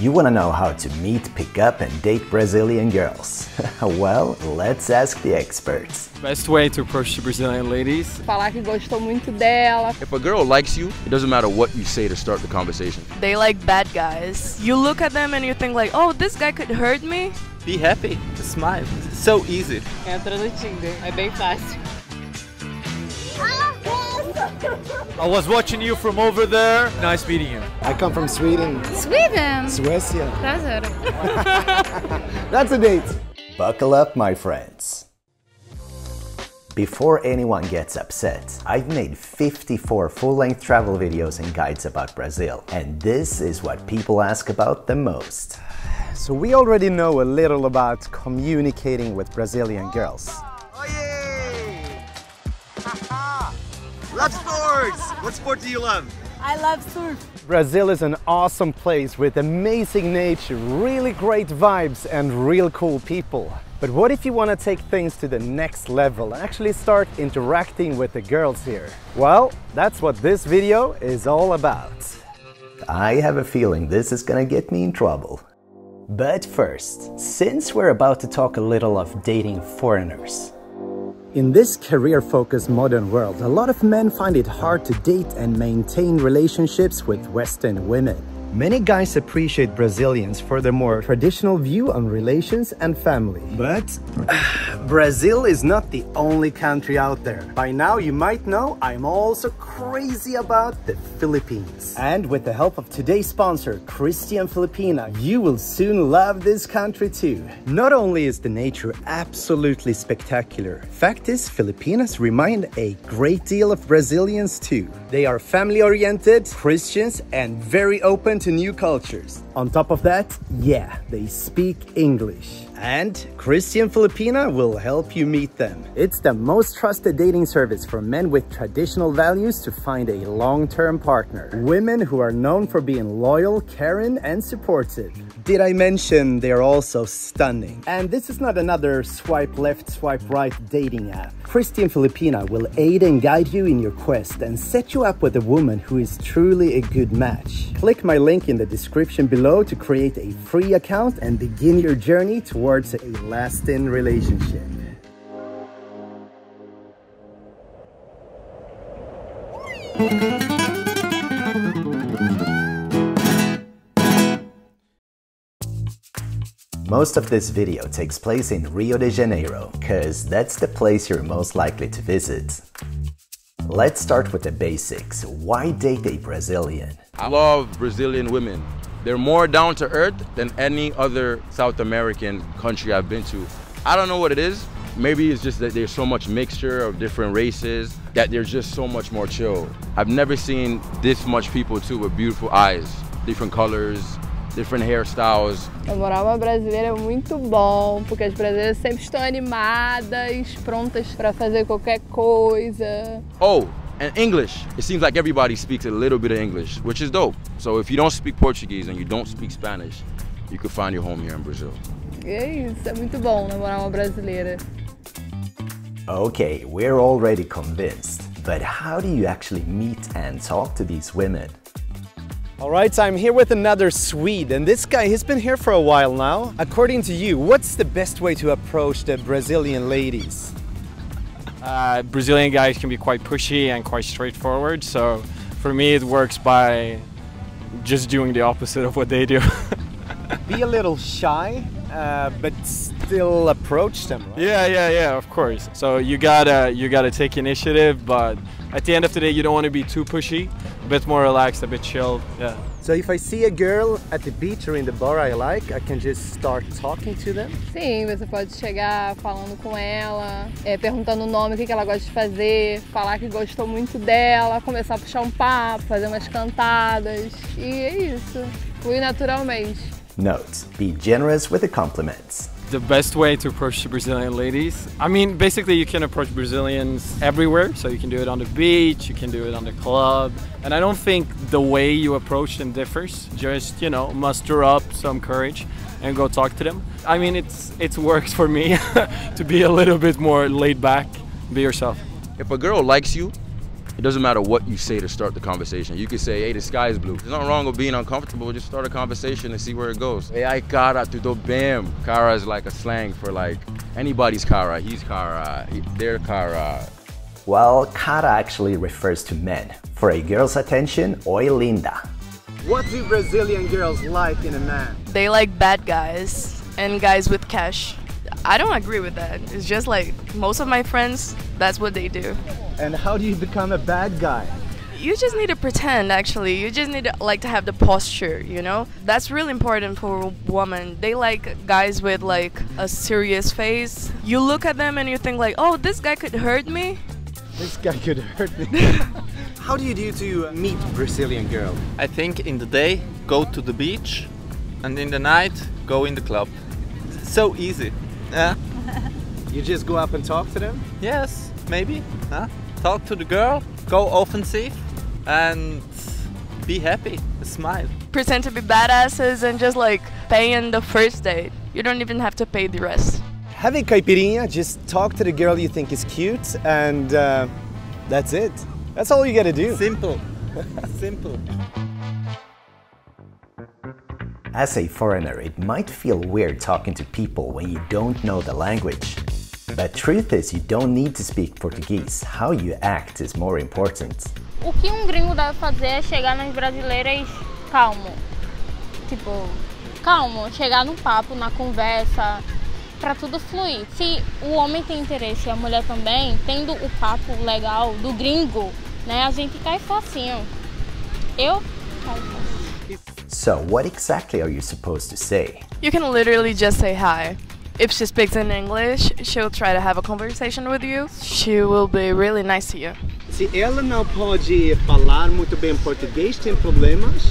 You wanna know how to meet, pick up and date Brazilian girls? well, let's ask the experts. Best way to approach the Brazilian ladies. Falar que gostou muito dela. If a girl likes you, it doesn't matter what you say to start the conversation. They like bad guys. You look at them and you think like, oh, this guy could hurt me. Be happy, smile. It's so easy. Entra no Tinder, é bem fácil. I was watching you from over there. Nice meeting you. I come from Sweden. Sweden! Suecia. Prazer. That's a date. Buckle up, my friends. Before anyone gets upset, I've made 54 full-length travel videos and guides about Brazil, and this is what people ask about the most. So we already know a little about communicating with Brazilian girls. Oh, Love sports! What sport do you love? I love surf. Brazil is an awesome place with amazing nature, really great vibes and real cool people. But what if you want to take things to the next level and actually start interacting with the girls here? Well, that's what this video is all about. I have a feeling this is gonna get me in trouble. But first, since we're about to talk a little of dating foreigners, In this career-focused modern world, a lot of men find it hard to date and maintain relationships with Western women. Many guys appreciate Brazilians for their more traditional view on relations and family. But Brazil is not the only country out there. By now you might know I'm also crazy about the Philippines. And with the help of today's sponsor, Christian Filipina, you will soon love this country too. Not only is the nature absolutely spectacular, fact is Filipinas remind a great deal of Brazilians too. They are family-oriented, Christians, and very open to new cultures. On top of that, yeah, they speak English. And Christian Filipina will help you meet them. It's the most trusted dating service for men with traditional values to find a long-term partner. Women who are known for being loyal, caring, and supportive. Did I mention they're also stunning? And this is not another swipe left, swipe right dating app. Christian Filipina will aid and guide you in your quest and set you up with a woman who is truly a good match. Click my link in the description below to create a free account and begin your journey towards a lasting relationship. most of this video takes place in Rio de Janeiro, cause that's the place you're most likely to visit. Let's start with the basics. Why date a Brazilian? I love Brazilian women. They're more down to earth than any other South American country I've been to. I don't know what it is. Maybe it's just that there's so much mixture of different races that they're just so much more chill. I've never seen this much people too with beautiful eyes, different colors, different hairstyles. Namorar uma brasileira é muito bom, porque as brasileiras sempre estão animadas, prontas para fazer qualquer coisa. Oh, and English. It seems like everybody speaks a little bit of English, which is dope. So if you don't speak Portuguese and you don't speak Spanish, you could find your home here in Brazil. É isso, é muito bom namorar uma brasileira. Okay, we're already convinced. But how do you actually meet and talk to these women? All right, so I'm here with another Swede, and this guy, he's been here for a while now. According to you, what's the best way to approach the Brazilian ladies? Uh, Brazilian guys can be quite pushy and quite straightforward. So for me, it works by just doing the opposite of what they do. Be a little shy, uh, but still approach them. Right? yeah, yeah, yeah. Of course. So you gotta you gotta take initiative, but at the end of the day, you don't want to be too pushy. A bit more relaxed, a bit chilled. Yeah. So if I see a girl at the beach or in the bar I like, I can just start talking to them? Sim, você pode chegar falando com ela, é, perguntando o nome, o que que ela gosta de fazer, falar que gostou muito dela, começar a puxar um papo, fazer umas cantadas. E é isso. Fui naturalmente. Note, be generous with the compliments. The best way to approach Brazilian ladies. I mean, basically, you can approach Brazilians everywhere. So you can do it on the beach, you can do it on the club. And I don't think the way you approach them differs. Just, you know, muster up some courage and go talk to them. I mean, it's it works for me to be a little bit more laid back, be yourself. If a girl likes you, It doesn't matter what you say to start the conversation. You could say, hey, the sky is blue. There's nothing wrong with being uncomfortable. Just start a conversation and see where it goes. Hey, ai cara, tudo bem? Cara is like a slang for like anybody's cara. He's cara, he, their cara. Well, cara actually refers to men. For a girl's attention, oi linda. What do Brazilian girls like in a man? They like bad guys and guys with cash. I don't agree with that. It's just like most of my friends, that's what they do. And how do you become a bad guy? You just need to pretend actually. You just need to like to have the posture, you know? That's really important for a woman. They like guys with like a serious face. You look at them and you think like, "Oh, this guy could hurt me." This guy could hurt me. how do you do to meet Brazilian girl? I think in the day, go to the beach, and in the night, go in the club. So easy. Yeah. You just go up and talk to them? Yes, maybe. Huh? Talk to the girl, go offensive, and be happy. Smile. Pretend to be badasses and just like pay in the first date. You don't even have to pay the rest. Having caipirinha, just talk to the girl you think is cute, and uh, that's it. That's all you gotta do. Simple. Simple. As a foreigner, it might feel weird talking to people when you don't know the language. But truth is, you don't need to speak Portuguese. How you act is more important. O que um gringo deve fazer é chegar nas brasileiras calmo. Tipo, calmo, chegar no papo, na conversa, pra tudo fluir. Se o homem tem interesse e a mulher também, tendo o papo legal do gringo, né, a gente cai facinho. Eu facinho. So, what exactly are you supposed to say? You can literally just say hi. If she speaks in English, she'll try to have a conversation with you. She will be really nice to you. Se ela não pode falar muito bem português, tem problemas?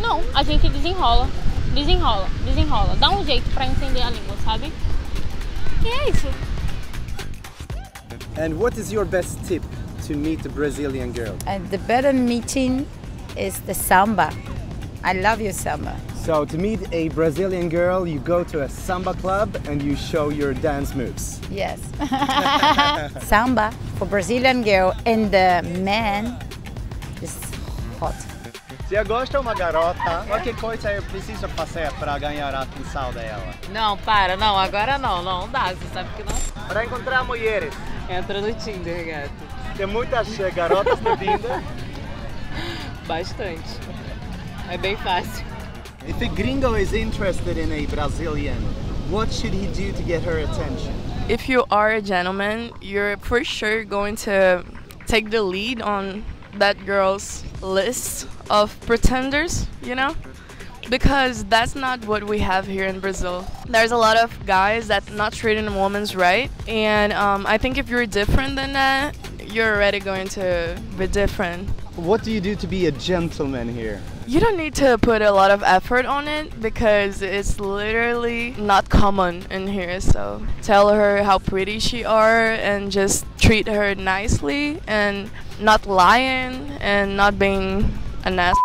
Não, a gente desenrola, desenrola, desenrola. Dá um jeito pra entender a língua, sabe? E é isso. And what is your best tip to meet a Brazilian girl? And the better meeting is the samba. I love you, samba. So to meet a Brazilian girl, you go to a samba club and you show your dance moves. Yes. samba for Brazilian girl and the man is hot. Se eu gosto de uma garota, qualquer coisa eu preciso fazer para ganhar a atenção dela. Não, para, não, agora não, não dá, você sabe que não. Para encontrar mulheres. Entra no Tinder, gato. Tem muitas eh, garotas no Tinder. Bastante. É bem fácil. If a gringo is interested in a Brazilian, what should he do to get her attention? If you are a gentleman, you're for sure going to take the lead on that girl's list of pretenders, you know? Because that's not what we have here in Brazil. There's a lot of guys that not treating a woman's right, and um, I think if you're different than that, you're already going to be different. What do you do to be a gentleman here? You don't need to put a lot of effort on it because it's literally not common in here. So tell her how pretty she are and just treat her nicely and not lying and not being an ass.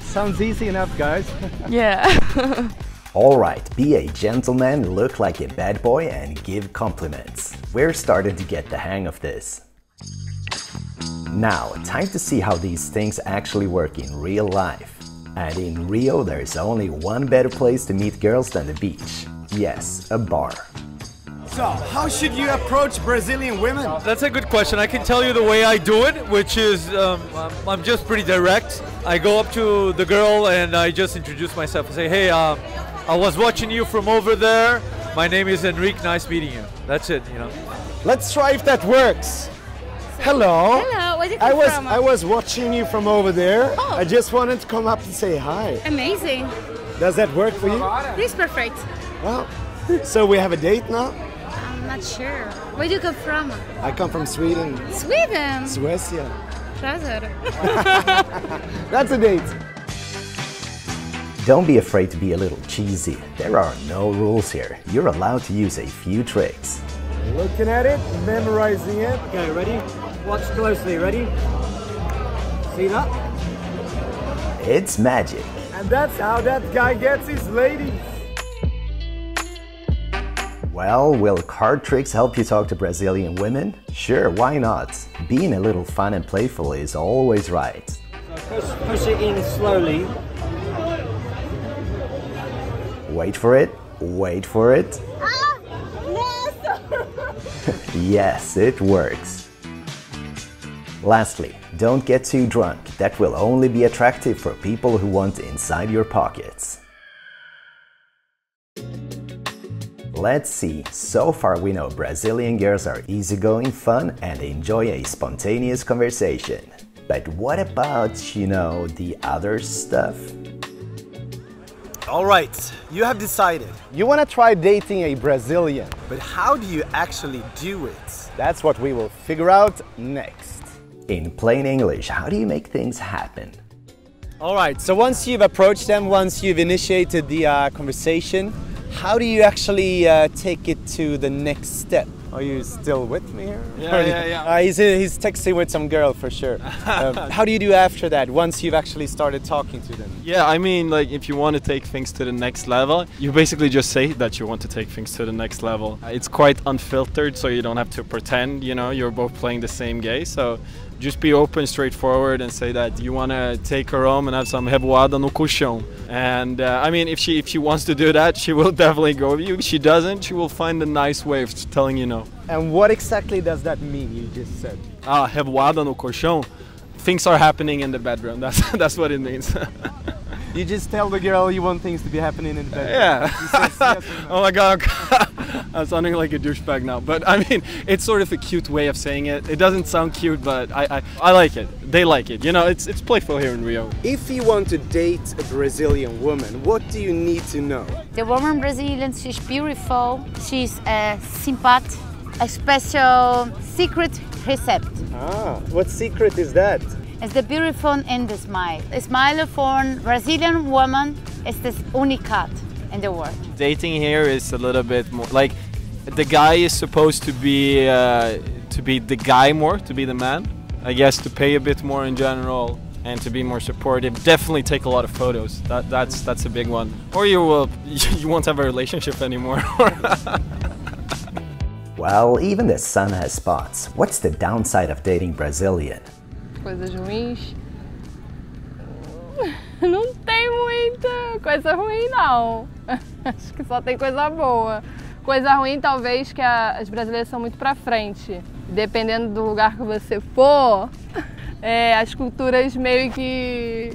Sounds easy enough, guys. yeah. Alright, be a gentleman, look like a bad boy, and give compliments. We're starting to get the hang of this. Now, time to see how these things actually work in real life. And in Rio, there's only one better place to meet girls than the beach. Yes, a bar. So, how should you approach Brazilian women? That's a good question. I can tell you the way I do it, which is um, I'm- I'm just pretty direct. I go up to the girl and I just introduce myself and say, hey, um, I was watching you from over there. My name is Enrique. Nice meeting you. That's it, you know. Let's try if that works. Hello. Hello, where did you I come was from? I was watching you from over there. Oh. I just wanted to come up and say hi. Amazing. Does that work for you? This is perfect. Well, so we have a date now. I'm not sure. Where do you come from? I come from Sweden, Sweden. Suecia. Prazer. That's a date. Don't be afraid to be a little cheesy. There are no rules here. You're allowed to use a few tricks. Looking at it, memorizing it. Okay, ready? Watch closely. Ready? See that? It's magic. And that's how that guy gets his ladies. Well, will card tricks help you talk to Brazilian women? Sure, why not? Being a little fun and playful is always right. Push, push it in slowly. Wait for it, wait for it. Ah, yes, it works. Lastly, don't get too drunk. That will only be attractive for people who want inside your pockets. Let's see, so far we know Brazilian girls are easygoing, fun, and enjoy a spontaneous conversation. But what about, you know, the other stuff? Alright, you have decided. You want to try dating a Brazilian, but how do you actually do it? That's what we will figure out next. In plain English, how do you make things happen? Alright, so once you've approached them, once you've initiated the uh, conversation, how do you actually uh, take it to the next step? Are you still with me here? Yeah, yeah, yeah. Uh, he's, he's texting with some girl for sure. um, how do you do after that, once you've actually started talking to them? Yeah, I mean, like, if you want to take things to the next level, you basically just say that you want to take things to the next level. It's quite unfiltered, so you don't have to pretend, you know, you're both playing the same game. So just be open, straightforward, and say that you want to take her home and have some revoada no colchão. And uh, I mean, if she if she wants to do that, she will definitely go with you. If she doesn't, she will find a nice way of telling you no. And what exactly does that mean? You just said. Ah, revoada no colchão. Things are happening in the bedroom. That's that's what it means. You just tell the girl you want things to be happening in the bedroom. Yeah. oh my god, I'm sounding like a douchebag now. But I mean, it's sort of a cute way of saying it. It doesn't sound cute, but I, I, I like it. They like it. You know, it's, it's playful here in Rio. If you want to date a Brazilian woman, what do you need to know? The woman Brazilian, she's beautiful, she's a simpat, a special secret recipe. Ah, what secret is that? It's the beautiful and the smile. The smile for a Brazilian woman is this unicat in the world. Dating here is a little bit more like the guy is supposed to be uh, to be the guy more, to be the man. I guess to pay a bit more in general and to be more supportive. Definitely take a lot of photos. That that's that's a big one. Or you will you won't have a relationship anymore. Well, even the sun has spots. What's the downside of dating Brazilian? Coisas ruins. Não tem muita coisa ruim, não. Acho que só tem coisa boa. Coisa ruim, talvez, que a, as brasileiras são muito pra frente. Dependendo do lugar que você for, é, as culturas meio que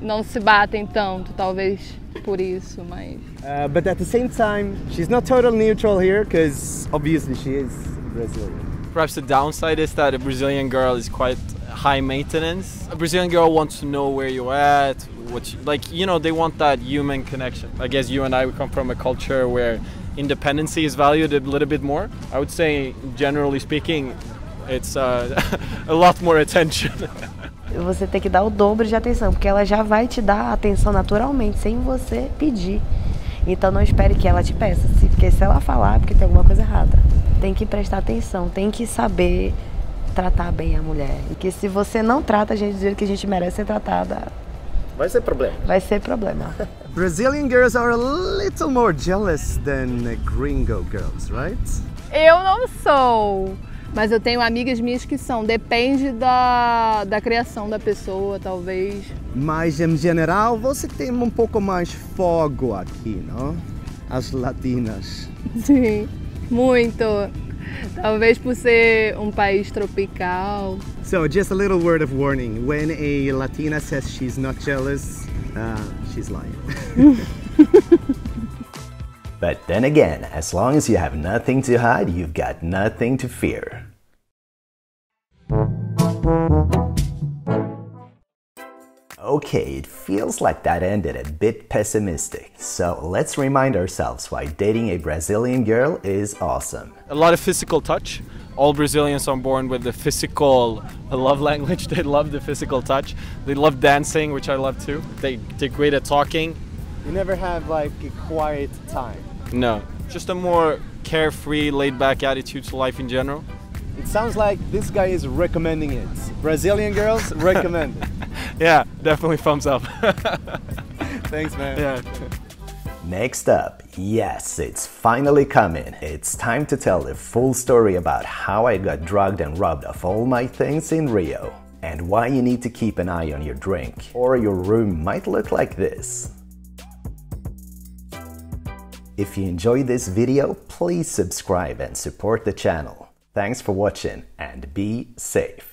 não se batem tanto, talvez por isso, mas. Uh, but at the same time, she's not totally neutral here because obviously she is Brazilian. Perhaps the downside is that a Brazilian girl is quite high maintenance. A Brazilian girl wants to know where you're at, what you, like you know they want that human connection. I guess you and I we come from a culture where independency is valued a little bit more. I would say generally speaking, it's uh, a lot more attention. Você tem que dar o dobro de atenção, porque ela já vai te dar atenção naturalmente, sem você pedir. Então não espere que ela te peça, porque se ela falar, é porque tem alguma coisa errada. Tem que prestar atenção, tem que saber tratar bem a mulher. E que se você não trata a gente do jeito que a gente merece ser tratada, Vai ser problema. vai ser problema. Brazilian girls are a little more jealous than gringo girls, right? Eu não sou, mas eu tenho amigas minhas que são. Depende da, da criação da pessoa, talvez. Mas em geral, você tem um pouco mais fogo aqui, não? As latinas. Sim, muito. Talvez por ser um país tropical. So, just a little word of warning. When a Latina says she's not jealous, uh, she's lying. But then again, as long as you have nothing to hide, you've got nothing to fear. Okay, it feels like that ended a bit pessimistic. So let's remind ourselves why dating a Brazilian girl is awesome. a lot of physical touch. All Brazilians are born with the physical love language. They love the physical touch. They love dancing, which I love too. They, they're great at talking. you never have like a quiet time. No, just a more carefree, laid back attitude to life in general. It sounds like this guy is recommending it. Brazilian girls recommend it. Yeah, definitely thumbs up. Thanks, man. Yeah. Next up, yes, it's finally coming. It's time to tell the full story about how I got drugged and robbed of all my things in Rio, and why you need to keep an eye on your drink, or your room might look like this. If you enjoyed this video, please subscribe and support the channel. Thanks for watching and be safe.